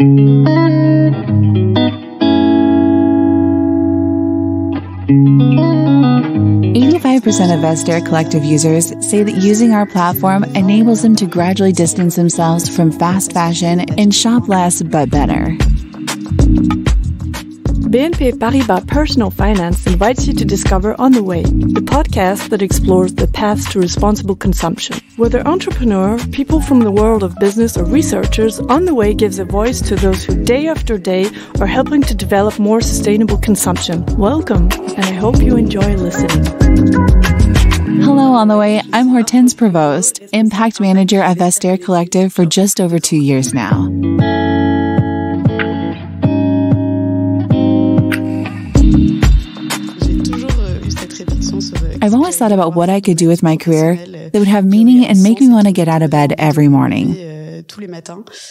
Eighty-five percent of Vestiaire Collective users say that using our platform enables them to gradually distance themselves from fast fashion and shop less but better. BNP Paribas Personal Finance invites you to discover On the Way, the podcast that explores the paths to responsible consumption. Whether entrepreneur, people from the world of business, or researchers, On the Way gives a voice to those who day after day are helping to develop more sustainable consumption. Welcome, and I hope you enjoy listening. Hello, On the Way. I'm Hortense Pruvost, Impact Manager at Vestiaire Collective for just over two years now. I've always thought about what I could do with my career that would have meaning and make me want to get out of bed every morning.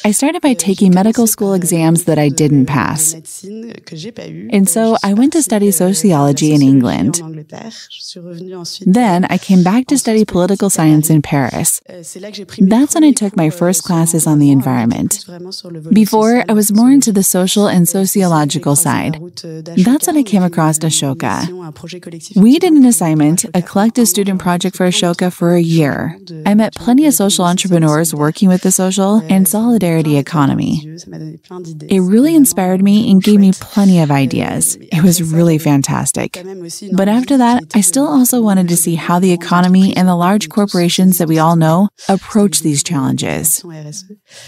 I started by taking medical school exams that I didn't pass. And so I went to study sociology in England. Then I came back to study political science in Paris. That's when I took my first classes on the environment. Before, I was more into the social and sociological side. That's when I came across Ashoka. We did an assignment, a collective student project for Ashoka for a year. I met plenty of social entrepreneurs working with the social and solidarity economy. It really inspired me and gave me plenty of ideas. It was really fantastic. But after that, I still also wanted to see how the economy and the large corporations that we all know approach these challenges.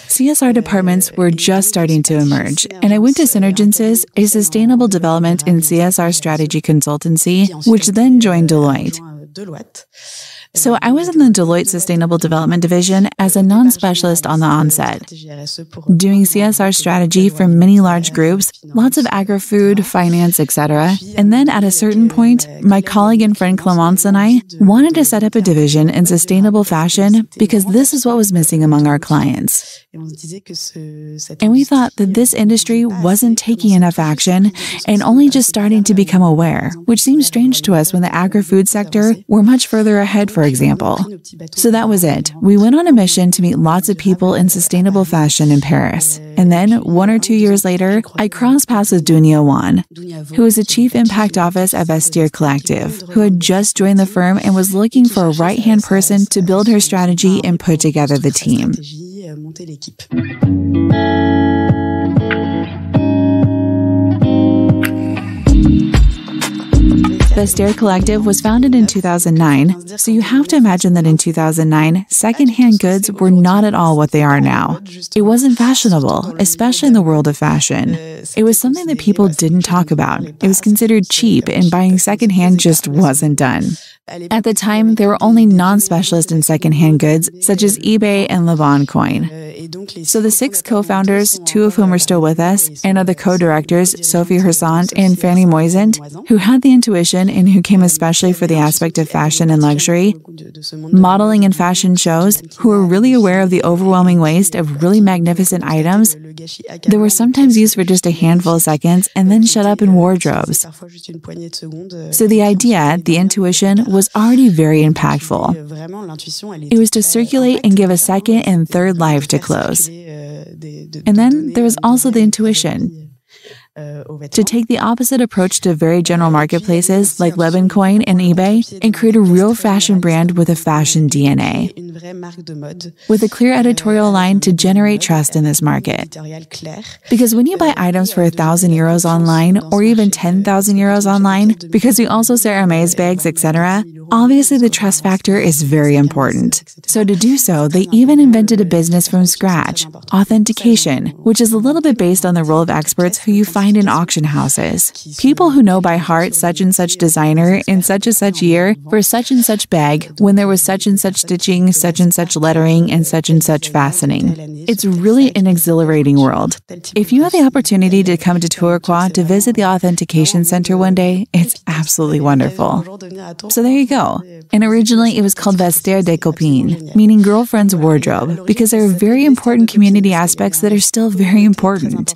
CSR departments were just starting to emerge, and I went to Synergences, a sustainable development and CSR strategy consultancy, which then joined Deloitte. So I was in the Deloitte Sustainable Development Division as a non-specialist on the onset, doing CSR strategy for many large groups, lots of agri-food, finance, etc. And then at a certain point, my colleague and friend Clemence and I wanted to set up a division in sustainable fashion because this is what was missing among our clients. And we thought that this industry wasn't taking enough action and only just starting to become aware, which seems strange to us when the agri-food sector were much further ahead, for example. So that was it. We went on a mission to meet lots of people in sustainable fashion in Paris. And then, one or two years later, I crossed paths with Dounia Wane, who was the Chief Impact Office at Vestiaire Collective, who had just joined the firm and was looking for a right hand person to build her strategy and put together the team. Vestiaire Collective was founded in 2009, so you have to imagine that in 2009, secondhand goods were not at all what they are now. It wasn't fashionable, especially in the world of fashion. It was something that people didn't talk about. It was considered cheap, and buying secondhand just wasn't done. At the time, there were only non specialists in secondhand goods, such as eBay and Le Bon Coin. So the six co founders, two of whom are still with us, and other co directors, Sophie Hersan and Fanny Moizant, who had the intuition and who came especially for the aspect of fashion and luxury, modeling and fashion shows, who were really aware of the overwhelming waste of really magnificent items that were sometimes used for just a handful of seconds and then shut up in wardrobes. So the idea, the intuition, was already very impactful. It was to circulate and give a second and third life to clothes. And then there was also the intuition to take the opposite approach to very general marketplaces like Le Bon Coin and eBay and create a real fashion brand with a fashion DNA. With a clear editorial line to generate trust in this market. Because when you buy items for 1,000 euros online or even 10,000 euros online, because we also sell Hermes bags, etc., obviously the trust factor is very important. So to do so, they even invented a business from scratch, authentication, which is a little bit based on the role of experts who you find find in auction houses. People who know by heart such and such designer in such and such year for such and such bag when there was such and such stitching, such and such lettering, and such and such fastening. It's really an exhilarating world. If you have the opportunity to come to Tourcoing to visit the authentication center one day, it's absolutely wonderful. So there you go. And originally it was called Vestiaire des Copines, meaning girlfriend's wardrobe, because there are very important community aspects that are still very important.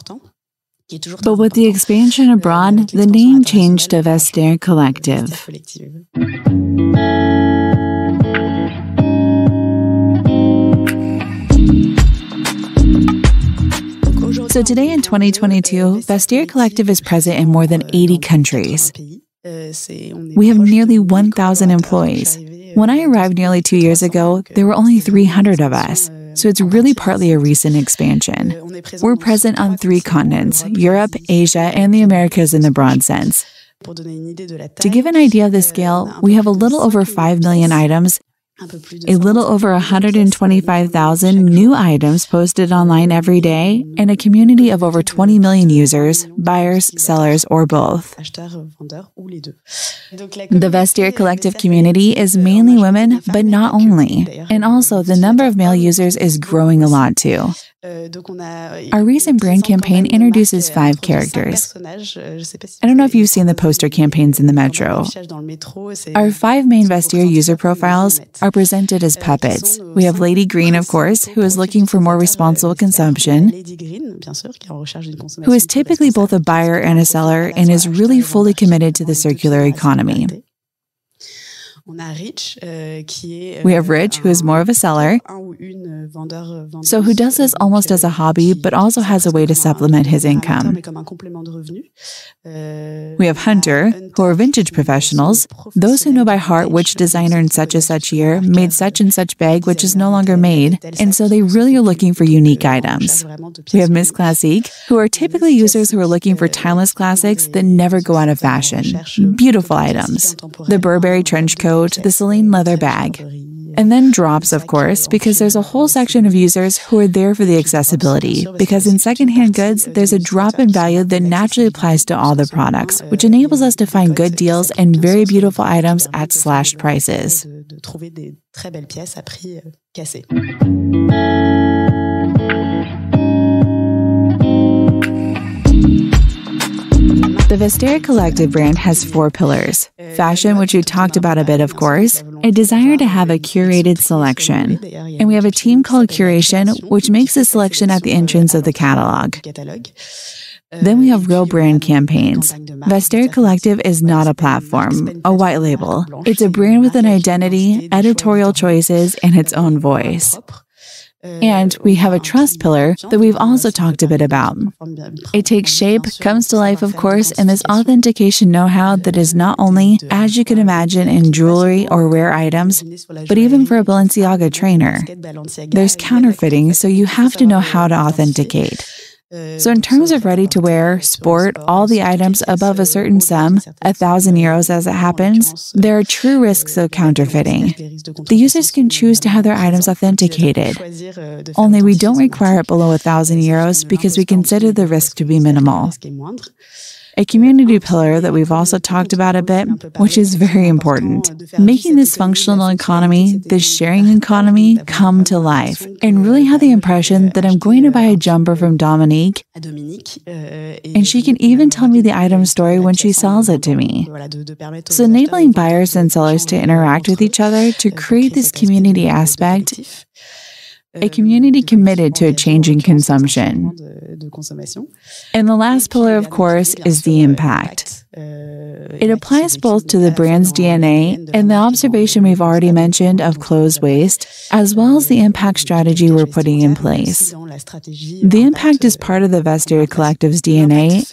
But with the expansion abroad, the name changed to Vestiaire Collective. So today in 2022, Vestiaire Collective is present in more than 80 countries. We have nearly 1,000 employees. When I arrived nearly two years ago, there were only 300 of us. So it's really partly a recent expansion. We're present on three continents Europe, Asia, and the Americas in the broad sense. To give an idea of the scale, we have a little over 5 million items a little over 125,000 new items posted online every day, and a community of over 20 million users, buyers, sellers, or both. The Vestiaire Collective community is mainly women, but not only. And also, the number of male users is growing a lot too. Euh, Our recent brand campaign introduces five characters. I don't know if you've seen the poster campaigns in the metro. Our five main Vestiaire user profiles are presented as puppets. We have Lady Green, of course, who is looking for more responsible consumption, who is typically both a buyer and a seller and is really fully committed to the circular economy. Euh, we have Rich, who is more of a seller, so who does this almost as a hobby, but also has a way to supplement his income. Euh, we have Hunter, who are vintage professionals, those who know by heart which designer in such and such year made such and such bag which is no longer made, and so they really are looking for unique items. We have Miss Classique, who are typically users who are looking for timeless classics that never go out of fashion. Beautiful items. The Burberry trench coat coat, the Celine leather bag. And then drops, of course, because there's a whole section of users who are there for the accessibility. Because in secondhand goods, there's a drop in value that naturally applies to all the products, which enables us to find good deals and very beautiful items at slashed prices. The Vestiaire Collective brand has four pillars fashion, which we talked about a bit, of course, a desire to have a curated selection. And we have a team called Curation, which makes a selection at the entrance of the catalog. Then we have real brand campaigns. Vestiaire Collective is not a platform, a white label. It's a brand with an identity, editorial choices, and its own voice. And we have a trust pillar that we've also talked a bit about. It takes shape, comes to life, of course, and this authentication know how that is not only, as you can imagine, in jewelry or rare items, but even for a Balenciaga trainer. There's counterfeiting, so you have to know how to authenticate. So, in terms of ready to wear, sport, all the items above a certain sum, a thousand euros as it happens, there are true risks of counterfeiting. The users can choose to have their items authenticated. Only we don't require it below a thousand euros because we consider the risk to be minimal a community pillar that we've also talked about a bit, which is very important. Making this functional economy, this sharing economy, come to life and really have the impression that I'm going to buy a jumper from Dominique and she can even tell me the item story when she sells it to me. So, enabling buyers and sellers to interact with each other to create this community aspect a community committed to a changing consumption. And the last pillar, of course, is the impact. It applies both to the brand's DNA and the observation we've already mentioned of clothes waste, as well as the impact strategy we're putting in place. The impact is part of the Vestiaire Collective's DNA,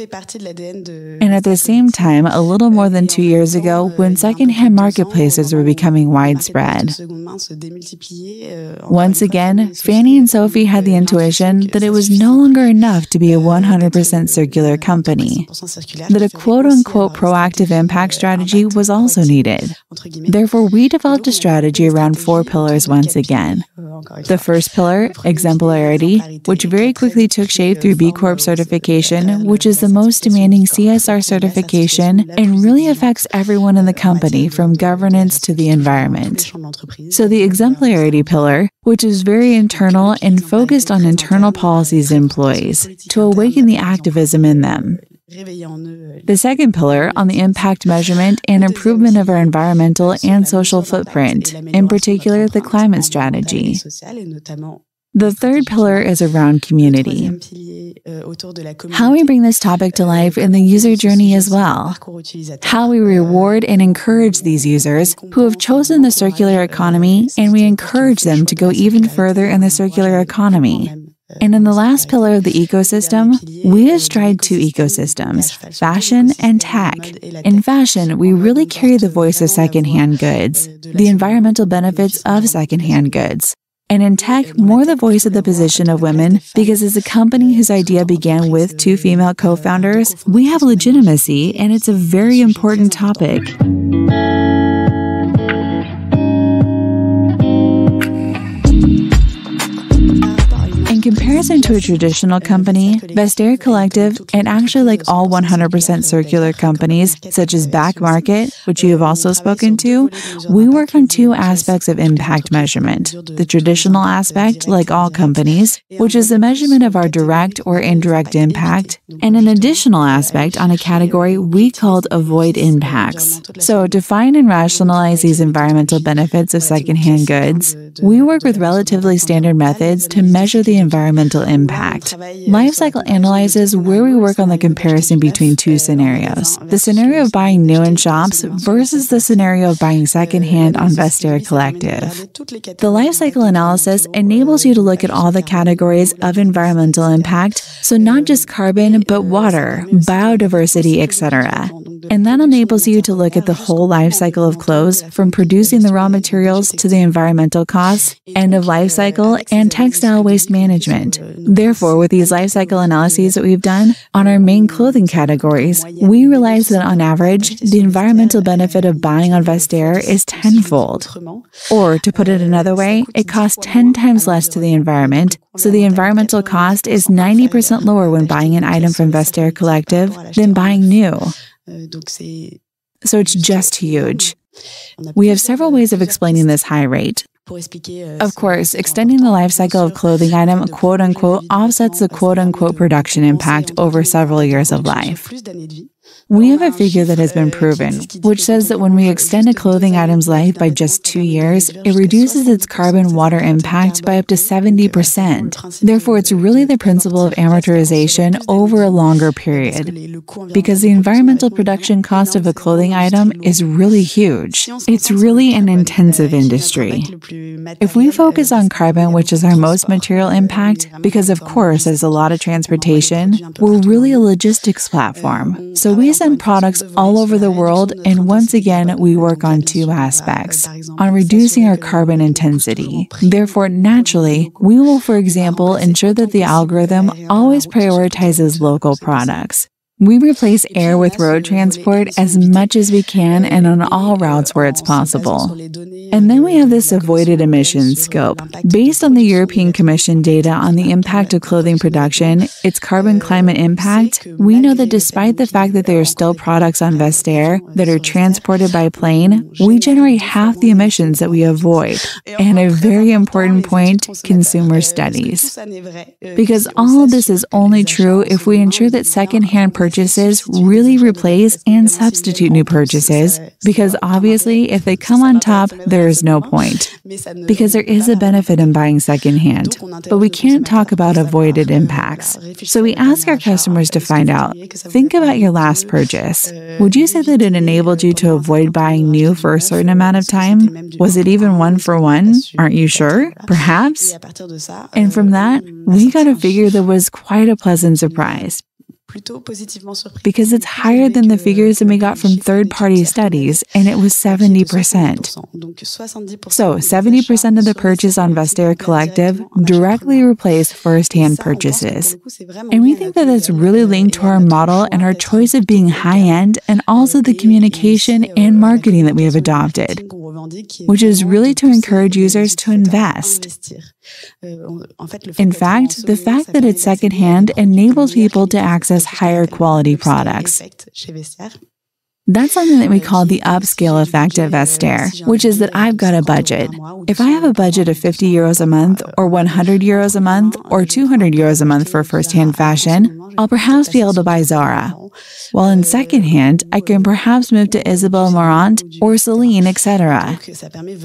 and at the same time, a little more than two years ago, when secondhand marketplaces were becoming widespread. Once again, Fanny and Sophie had the intuition that it was no longer enough to be a 100% circular company, that a quote unquote proactive impact strategy was also needed. Therefore, we developed a strategy around four pillars once again. The first pillar, exemplarity, which very quickly took shape through B Corp certification, which is the most demanding CSR certification and really affects everyone in the company from governance to the environment. So the exemplarity pillar, which is very internal and focused on internal policies and employees to awaken the activism in them. The second pillar on the impact measurement and improvement of our environmental and social footprint, in particular the climate strategy. The third pillar is around community. How we bring this topic to life in the user journey as well. How we reward and encourage these users who have chosen the circular economy and we encourage them to go even further in the circular economy. And in the last pillar of the ecosystem, we have tried two ecosystems fashion and tech. In fashion, we really carry the voice of secondhand goods, the environmental benefits of secondhand goods. And in tech, more the voice of the position of women, because as a company whose idea began with two female co founders, we have legitimacy, and it's a very important topic. Comparison to a traditional company, Vestiaire Collective, and actually like all 100% circular companies, such as Back Market, which you have also spoken to, we work on two aspects of impact measurement. The traditional aspect, like all companies, which is the measurement of our direct or indirect impact, and an additional aspect on a category we called avoid impacts. So, to find and rationalize these environmental benefits of secondhand goods, we work with relatively standard methods to measure the environmental impact. Lifecycle analyzes where we work on the comparison between two scenarios the scenario of buying new in shops versus the scenario of buying secondhand on Vestiaire Collective. The lifecycle analysis enables you to look at all the categories of environmental impact, so not just carbon, but water, biodiversity, etc. And that enables you to look at the whole life cycle of clothes from producing the raw materials to the environmental costs, end of life cycle, and textile waste management. Therefore, with these life cycle analyses that we've done on our main clothing categories, we realize that on average, the environmental benefit of buying on Vestiaire is tenfold. Or to put it another way, it costs 10 times less to the environment, so the environmental cost is 90% lower when buying an item from Vestiaire Collective than buying new. So it's just huge. We have several ways of explaining this high rate. Of course, extending the life cycle of clothing item quote unquote offsets the quote unquote production impact over several years of life. We have a figure that has been proven, which says that when we extend a clothing item's life by just two years, it reduces its carbon water impact by up to 70%. Therefore, it's really the principle of amortization over a longer period. Because the environmental production cost of a clothing item is really huge. It's really an intensive industry. If we focus on carbon, which is our most material impact, because of course, there's a lot of transportation, we're really a logistics platform. So we send products all over the world, and once again, we work on two aspects on reducing our carbon intensity. Therefore, naturally, we will, for example, ensure that the algorithm always prioritizes local products. We replace air with road transport as much as we can and on all routes where it's possible. And then we have this avoided emissions scope. Based on the European Commission data on the impact of clothing production, its carbon climate impact, we know that despite the fact that there are still products on Vestiaire that are transported by plane, we generate half the emissions that we avoid. And a very important point consumer studies. Because all of this is only true if we ensure that secondhand purchases really replace and substitute new purchases, because obviously, if they come on top, there is no point. Because there is a benefit in buying secondhand, but we can't talk about avoided impacts. So we ask our customers to find out think about your last purchase. Would you say that it enabled you to avoid buying new for a certain amount of time? Was it even one for one? Aren't you sure? Perhaps? And from that, we got a figure that was quite a pleasant surprise because it's higher than the figures that we got from third party studies, and it was 70%. So, 70% of the purchase on Vestiaire Collective directly replaced first hand purchases. And we think that that's really linked to our model and our choice of being high end and also the communication and marketing that we have adopted, which is really to encourage users to invest. In fact, the fact that it's secondhand enables people to access higher quality products. That's something that we call the upscale effect of Vestiaire, which is that I've got a budget. If I have a budget of 50 euros a month, or 100 euros a month, or 200 euros a month for first-hand fashion, I'll perhaps be able to buy Zara. while in secondhand, I can perhaps move to Isabel Marant or Celine, etc.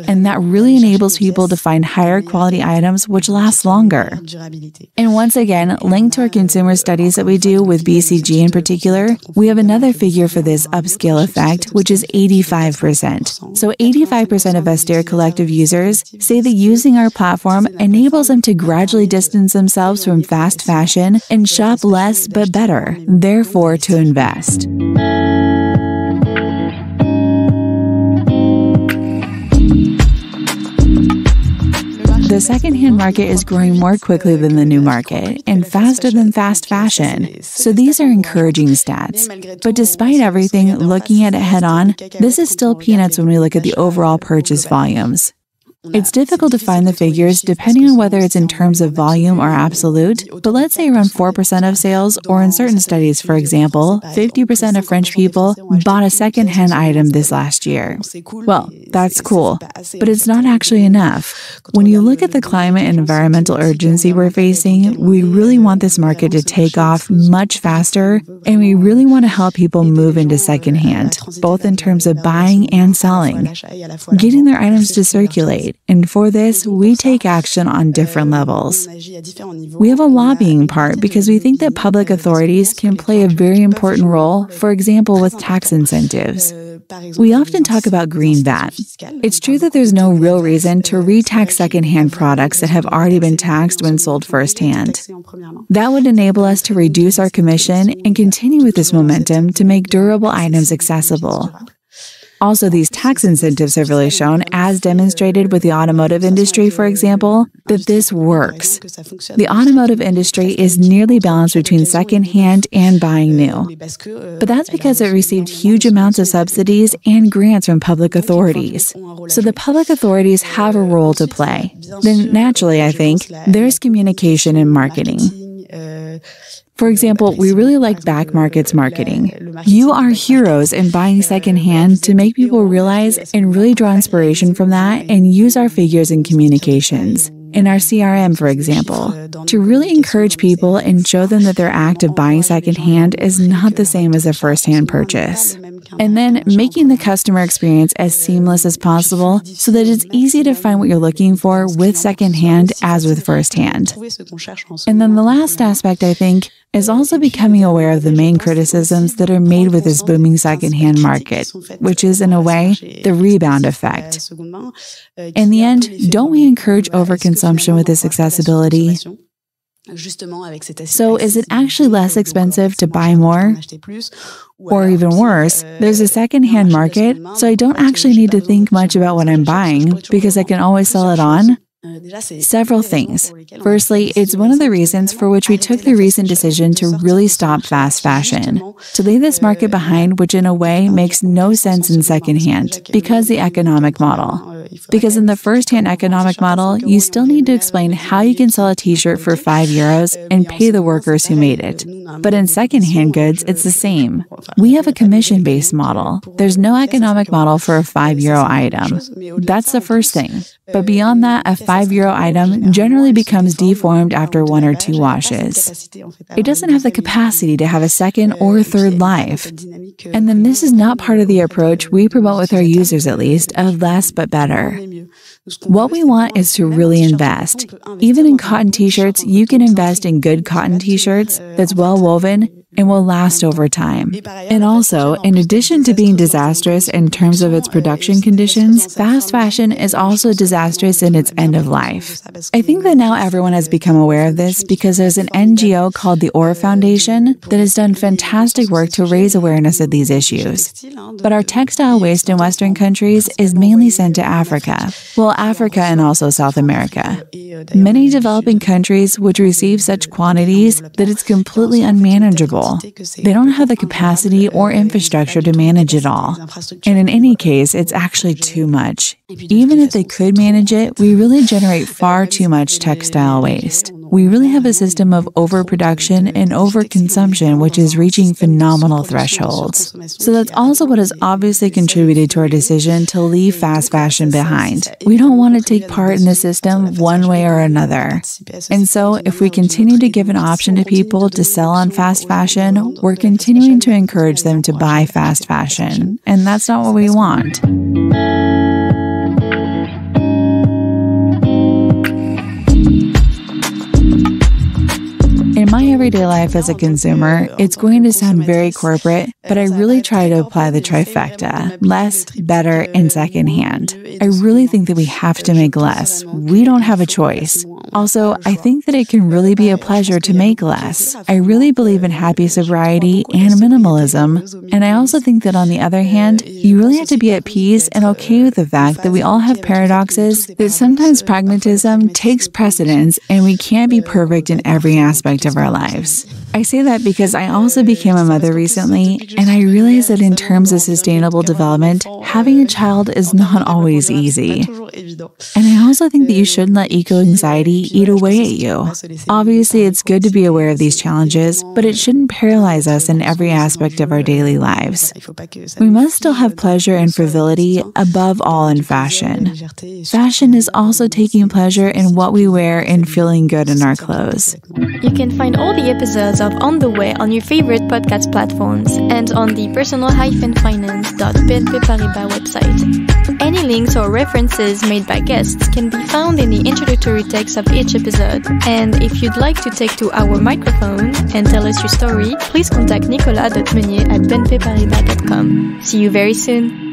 And that really enables people to find higher quality items which last longer. And once again, linked to our consumer studies that we do with BCG in particular, we have another figure for this upscale effect, which is 85%. So 85% of Vestiaire Collective users say that using our platform enables them to gradually distance themselves from fast fashion and shop less but better, therefore to invest. The secondhand market is growing more quickly than the new market and faster than fast fashion. So these are encouraging stats. But despite everything, looking at it head on, this is still peanuts when we look at the overall purchase volumes. It's difficult to find the figures depending on whether it's in terms of volume or absolute, but let's say around 4% of sales, or in certain studies, for example, 50% of French people bought a second-hand item this last year. Well, that's cool, but it's not actually enough. When you look at the climate and environmental urgency we're facing, we really want this market to take off much faster, and we really want to help people move into secondhand, both in terms of buying and selling, getting their items to circulate and for this, we take action on different levels. We have a lobbying part because we think that public authorities can play a very important role, for example, with tax incentives. We often talk about green VAT. It's true that there's no real reason to re-tax secondhand products that have already been taxed when sold firsthand. That would enable us to reduce our commission and continue with this momentum to make durable items accessible. Also, these tax incentives have really shown, as demonstrated with the automotive industry, for example, that this works. The automotive industry is nearly balanced between secondhand and buying new. But that's because it received huge amounts of subsidies and grants from public authorities. So the public authorities have a role to play. Then, naturally, I think, there's communication and marketing. For example, we really like Back Market's marketing. You are heroes in buying secondhand to make people realize and really draw inspiration from that and use our figures in communications. In our CRM, for example, to really encourage people and show them that their act of buying secondhand is not the same as a first-hand purchase and then making the customer experience as seamless as possible so that it's easy to find what you're looking for with secondhand as with firsthand. And then the last aspect, I think, is also becoming aware of the main criticisms that are made with this booming secondhand market, which is, in a way, the rebound effect. In the end, don't we encourage overconsumption with this accessibility? So, is it actually less expensive to buy more? Or even worse, there's a second-hand market, so I don't actually need to think much about what I'm buying because I can always sell it on? Several things. Firstly, it's one of the reasons for which we took the recent decision to really stop fast fashion, to leave this market behind, which in a way makes no sense in secondhand because the economic model. Because in the first-hand economic model, you still need to explain how you can sell a t-shirt for 5 euros and pay the workers who made it. But in second-hand goods, it's the same. We have a commission-based model. There's no economic model for a 5 euro item. That's the first thing. But beyond that, a 5 euro item generally becomes deformed after one or two washes. It doesn't have the capacity to have a second or third life. And then this is not part of the approach we promote with our users, at least, of less but better. What we want is to really invest. Even in cotton t shirts, you can invest in good cotton t shirts that's well woven and will last over time. And also, in addition to being disastrous in terms of its production conditions, fast fashion is also disastrous in its end of life. I think that now everyone has become aware of this because there's an NGO called the Or Foundation that has done fantastic work to raise awareness of these issues. But our textile waste in Western countries is mainly sent to Africa, well, Africa and also South America. Many developing countries which receive such quantities that it's completely unmanageable they don't have the capacity or infrastructure to manage it all. And in any case, it's actually too much. Even if they could manage it, we really generate far too much textile waste. We really have a system of overproduction and overconsumption, which is reaching phenomenal thresholds. So that's also what has obviously contributed to our decision to leave fast fashion behind. We don't want to take part in the system one way or another. And so, if we continue to give an option to people to sell on fast fashion, we're continuing to encourage them to buy fast fashion. And that's not what we want. Everyday life as a consumer, it's going to sound very corporate, but I really try to apply the trifecta less, better, and secondhand. I really think that we have to make less. We don't have a choice. Also, I think that it can really be a pleasure to make less. I really believe in happy sobriety and minimalism. And I also think that on the other hand, you really have to be at peace and okay with the fact that we all have paradoxes, that sometimes pragmatism takes precedence and we can't be perfect in every aspect of our lives. I say that because I also became a mother recently, and I realized that in terms of sustainable development, having a child is not always easy. And I also think that you shouldn't let eco anxiety eat away at you. Obviously, it's good to be aware of these challenges, but it shouldn't paralyze us in every aspect of our daily lives. We must still have pleasure and frivolity above all in fashion. Fashion is also taking pleasure in what we wear and feeling good in our clothes. You can find all the episodes of On the Way on your favorite podcast platforms and on the personal-finance.bnp Paribas website. Any links or references made by guests can be found in the introductory text of each episode. And if you'd like to take to our microphone and tell us your story, please contact nicolas.meunier at bnpparibas.com. See you very soon!